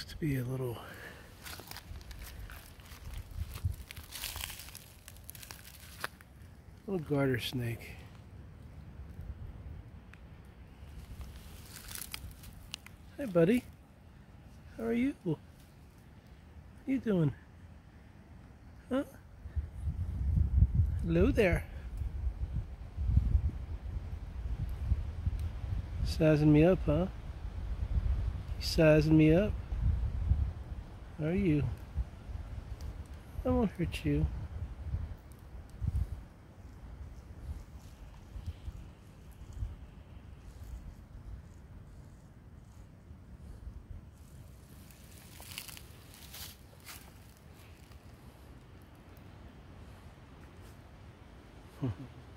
Looks to be a little little garter snake. Hi buddy. How are you? How you doing? Huh? Hello there. Sizing me up, huh? Sizing me up? Are you? I won't hurt you. Mm-hmm.